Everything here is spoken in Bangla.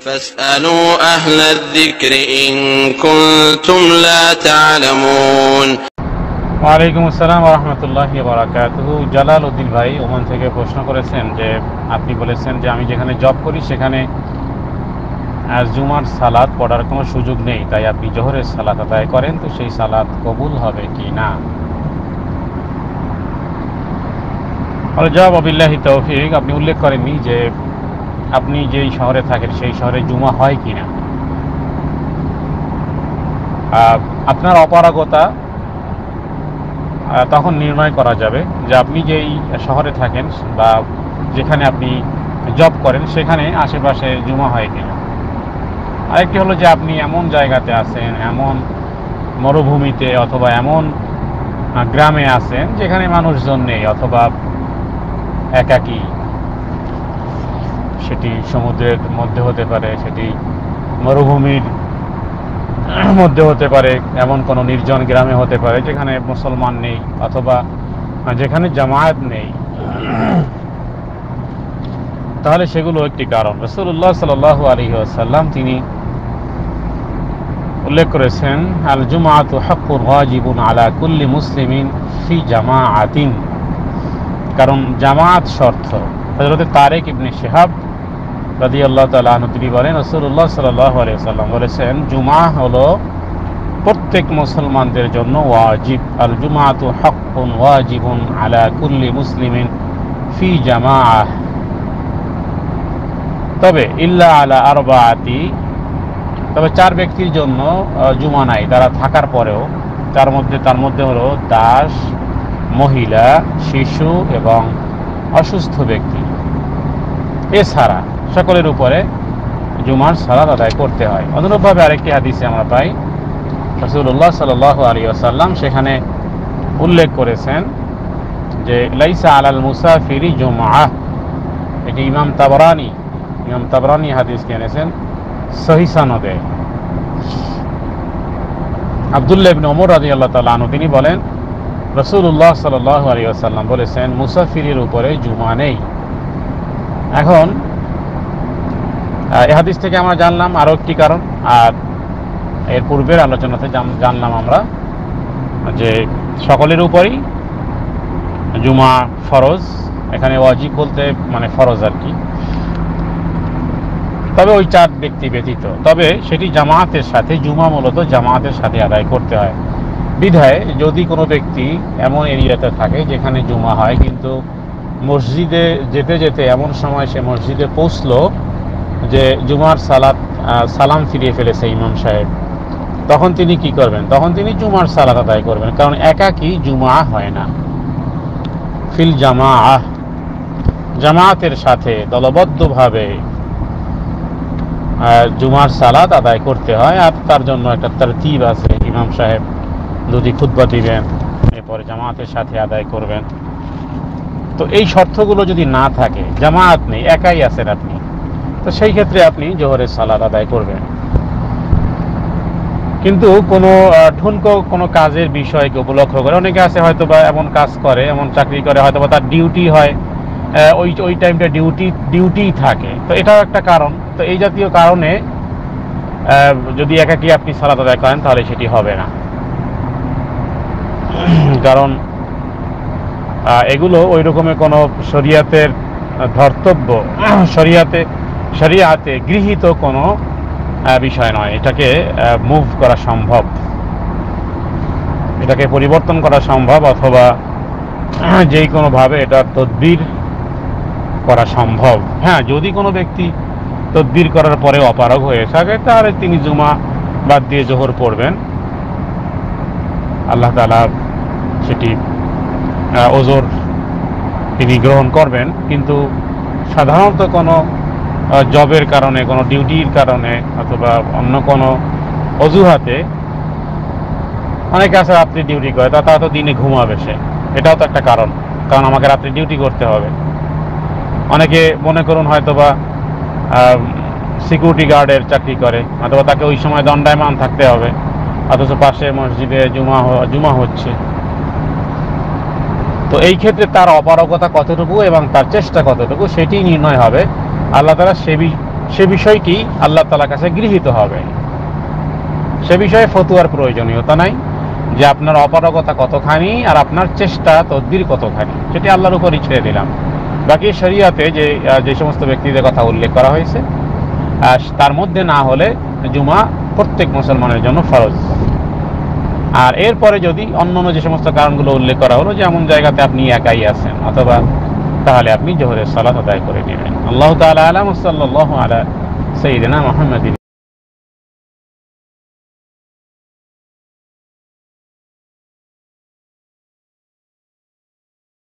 فاسألوا أهل الذكر إن كنتم لا تعلمون ওয়ালাইকুম আসসালাম রহমতুল্লাহ বারাকাতুহ জালাল উদ্দিন ভাই ওমান থেকে প্রশ্ন করেছেন যে আপনি বলেছেন যে আমি যেখানে জব করি সেখানে আহ, জুমার সালাদ পড়ার কোনো সুযোগ নেই তাই আপনি জোহরের সালাত আদায় করেন তো সেই সালাদ কবুল হবে কি না আর জবাব আবিল্লাহি তৌফিক আপনি উল্লেখ করেননি যে আপনি যেই শহরে থাকেন, সেই শহরে জুমা হয় কি না আপনার অপারগতা তখন নির্ণয় করা যাবে যে আপনি যেই শহরে থাকেন বা যেখানে আপনি জব করেন, সেখানে আশেপাশে জুমা হয় কিনা? আরেকটি হলো যে আপনি এমন জায়গাতে আছেন, এমন মরুভূমিতে অথবা এমন গ্রামে আছেন যেখানে মানুষজন নেই অথবা একাকী। সেটি সমুদ্রের মধ্যে হতে পারে, সেটি মরুভূমির মধ্যে হতে পারে, এমন কোনো নির্জন গ্রামে হতে পারে যেখানে মুসলমান নেই অথবা যেখানে জামায়াত নেই। তাহলে সেগুলো একটি কারণ। রসুল্লাহ সাল আলী আসাল্লাম তিনি উল্লেখ করেছেন আল জুমাত হকুর ওয়াজিবুন আলা কুল্লি মুসলিমিন ফি জামাআতিন। কারণ জামাত শর্ত হজরত তারেক ইবনে শেহাব রাজি আল্লাহ তিনি বলেন রসুল্লাহ বলেছেন জুমা প্রত্যেক মুসলমানদের জন্য ওয়াজিব। আল ওয়াজিবুন আলা কুল্লি ফি জামাআহ। তবে ইল্লা আলা তবে চার ব্যক্তির জন্য জুমা নাই, তারা থাকার পরেও, তার মধ্যে তার মধ্যে হলো দাস, মহিলা, শিশু এবং অসুস্থ ব্যক্তি। এছাড়া সকলের উপরে জুমার সালাদ আদায় করতে হয়। অনুরূপভাবে আরেকটি হাদিসে আমরা পাই রসুল্লাহ সাল আলী আসাল্লাম সেখানে উল্লেখ করেছেন যে, লাইসা আলাল মুসাফিরি জুমা এটি ইমাম তাবরানি ইমাম তাবরানি হাদিসকে এনেছেন সহিসানদে আবদুল্লাহ ইবনে ওমর রাজি আল্লাহ তালা তিনি বলেন রসুল্লাহ সাল আলী আসাল্লাম বলেছেন, মুসাফিরের উপরে জুমা নেই। এখন এ হাদিস থেকে আমরা জানলাম আরও একটি কারণ, আর এর পূর্বের আলোচনাতে জানলাম আমরা যে সকলের উপরই জুমা ফরজ, এখানে ওয়াজিব বলতে মানে ফরজ আর কি। তবে ওই চার ব্যক্তি ব্যতীত। তবে সেটি জামায়াতের সাথে, জুমা মূলত জামায়াতের সাথে আদায় করতে হয়। বিধায় যদি কোনো ব্যক্তি এমন এরিয়াতে থাকে যেখানে জুমা হয়, কিন্তু মসজিদে যেতে যেতে এমন সময় সে মসজিদে পৌঁছলো যে জুমার সালাত সালাম ফিরিয়ে ফেলেছে ইমাম সাহেব। তখন তিনি কি করবেন? তখন তিনি জুমার সালাত আদায় করবেন। কারণ একাকি জুমা হয় না। ফিল জামা জামায়াতের সাথে দলবদ্ধভাবে আহ, জুমার সালাত আদায় করতে হয়। আর তার জন্য একটা তরতিব আছে ইমাম সাহেব। যদি খুদ্া দিবেন এরপরে জামায়াতের সাথে আদায় করবেন। তো এই শর্তগুলো যদি না থাকে জামায়াত নেই একাই আছেন আপনি। তো সেই ক্ষেত্রে আপনি জোহরের সালাদ আদায় করবেন। কিন্তু কোনো ঠুনকো কোনো কাজের বিষয়কে উপলক্ষ করে, অনেকে আছে হয়তো বা এমন কাজ করে, এমন চাকরি করে হয়তো বা তার ডিউটি হয় ওই ওই টাইমটা ডিউটি ডিউটি থাকে। তো এটাও একটা কারণ। তো এই জাতীয় কারণে যদি একাকি আপনি সালাদ আদায় করেন, তাহলে সেটি হবে না। কারণ এগুলো ওই রকমের কোনো শরিয়াতের ধর্তব্য, শরিয়াতে শরিয়াতে গৃহীত কোনো বিষয় নয়। এটাকে মুভ করা সম্ভব। এটাকে পরিবর্তন করা সম্ভব অথবা যেই কোনোভাবে এটা তদবির করা সম্ভব। হ্যাঁ যদি কোনো ব্যক্তি তদবির করার পরে অপারগ হয়ে থাকে, তাহলে তিনি জুমা বাদ দিয়ে জোহর পড়বেন। আল্লাহ তালা সেটি ওজোর তিনি গ্রহণ করবেন। কিন্তু সাধারণত কোনো জবের কারণে, কোনো ডিউটির কারণে, অথবা অন্য কোনো অজুহাতে অনেকে আছে রাত্রি ডিউটি করে, তা তারা তো দিনে ঘুমাবে সে। এটাও তো একটা কারণ কারণ আমাকে রাত্রি ডিউটি করতে হবে। অনেকে মনে করুন হয়তো বা সিকিউরিটি গার্ডের চাকরি করে, অথবা তাকে ওই সময় দণ্ডায়মান থাকতে হবে, অথচ পাশে মসজিদে জুমা জুমা হচ্ছে। তো এই ক্ষেত্রে তার অপারগতা কতটুকু এবং তার চেষ্টা কতটুকু, সেটি নির্ণয় হবে। আল্লাহ তালা সে সে বিষয়টি আল্লাহ তালার কাছে গৃহীত হবে। সে বিষয়ে ফতুয়ার প্রয়োজনীয়তা নাই যে আপনার অপারগতা কতখানি আর আপনার চেষ্টা তদ্বির কতখানি, সেটি আল্লাহর উপরই ছেড়ে দিলাম। বাকি শরিয়াতে যে যে সমস্ত ব্যক্তিদের কথা উল্লেখ করা হয়েছে তার মধ্যে না হলে জুমা প্রত্যেক মুসলমানের জন্য ফরজ। আর এরপরে যদি অন্য অন্য যে সমস্ত কারণগুলো উল্লেখ করা হলো যে এমন জায়গাতে আপনি একাই আছেন, অথবা তাহলে আপনি জোহরের সালাত আদায় করে নেবেন। আল্লাহ তালা আলাম সাল্লাহ আলা সঈদিনা মুহাম্মাদিন।